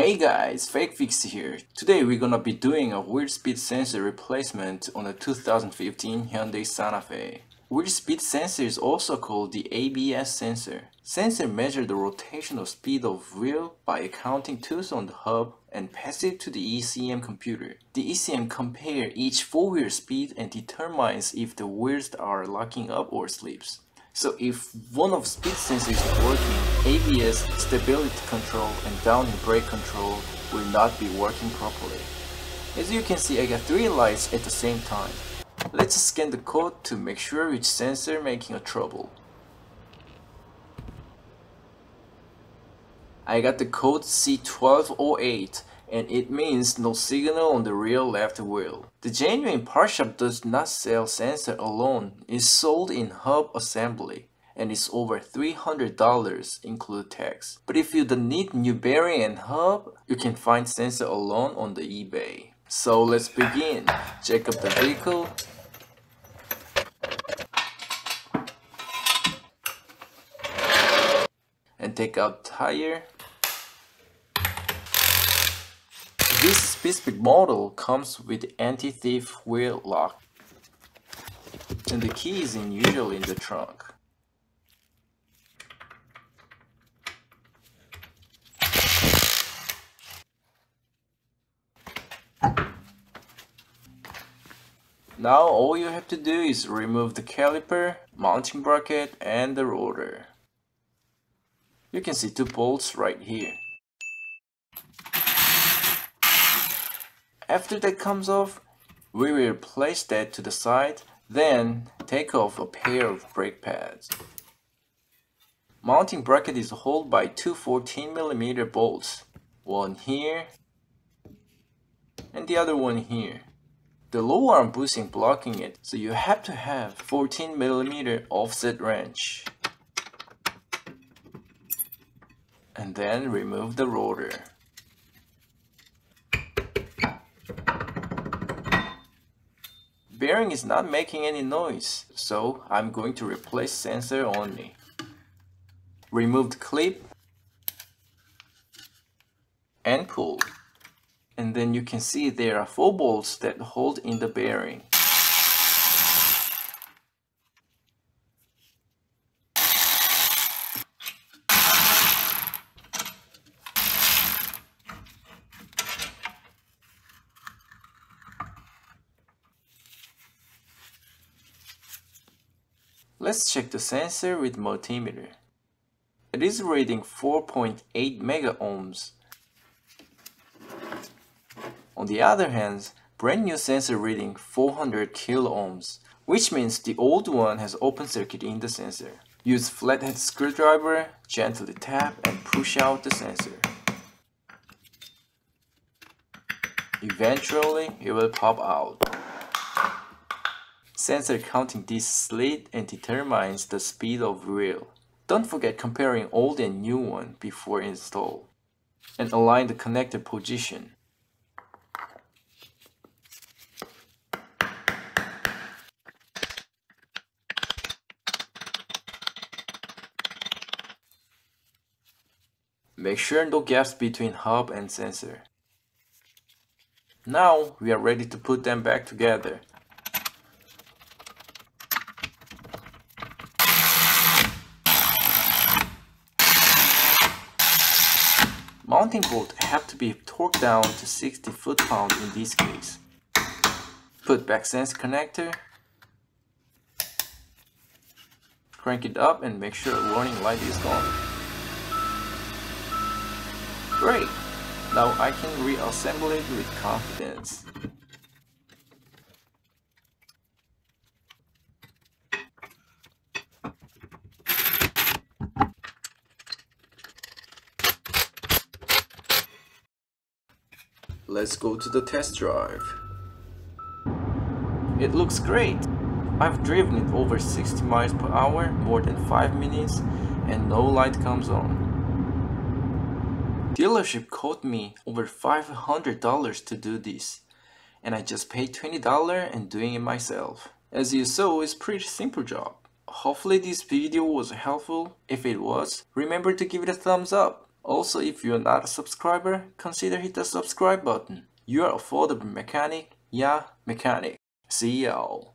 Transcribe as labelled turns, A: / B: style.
A: Hey guys, Fake Fix here. Today we're gonna be doing a wheel speed sensor replacement on a 2015 Hyundai Santa Fe. Wheel speed sensor is also called the ABS sensor. Sensor measures the rotational speed of wheel by counting tools on the hub and pass it to the ECM computer. The ECM compare each four-wheel speed and determines if the wheels are locking up or slips. So if one of speed sensors is working, ABS, stability control and down downhill brake control will not be working properly. As you can see I got three lights at the same time. Let's scan the code to make sure which sensor making a trouble. I got the code C1208 and it means no signal on the rear left wheel. The genuine part shop does not sell sensor alone, it's sold in hub assembly and it's over $300 include tax. But if you don't need new bearing and hub, you can find sensor alone on the eBay. So let's begin. Check up the vehicle. And take out tire. This specific model comes with anti-thief wheel lock and the key is in usually in the trunk. Now all you have to do is remove the caliper, mounting bracket and the rotor. You can see two bolts right here. After that comes off, we will place that to the side, then take off a pair of brake pads. Mounting bracket is held by two 14mm bolts, one here and the other one here. The low arm bushing blocking it, so you have to have 14mm offset wrench. And then remove the rotor. Bearing is not making any noise, so I'm going to replace sensor only. Remove the clip and pull. And then you can see there are four bolts that hold in the bearing. Let's check the sensor with multimeter. It is reading 4.8 mega ohms. On the other hand, brand new sensor reading 400 kilo ohms, which means the old one has open circuit in the sensor. Use flathead screwdriver, gently tap and push out the sensor. Eventually, it will pop out. Sensor counting this slit and determines the speed of wheel. Don't forget comparing old and new one before install. And align the connector position. Make sure no gaps between hub and sensor. Now we are ready to put them back together. Mounting bolt have to be torqued down to 60 foot-pound in this case. Put back sense connector. Crank it up and make sure warning light is gone. Great! Now I can reassemble it with confidence. Let's go to the test drive. It looks great. I've driven it over 60 miles per hour, more than 5 minutes, and no light comes on. Dealership quote me over $500 to do this, and I just paid $20 and doing it myself. As you saw, it's pretty simple job. Hopefully this video was helpful. If it was, remember to give it a thumbs up. Also, if you're not a subscriber, consider hit the subscribe button. You're affordable mechanic, yeah, mechanic. See y'all.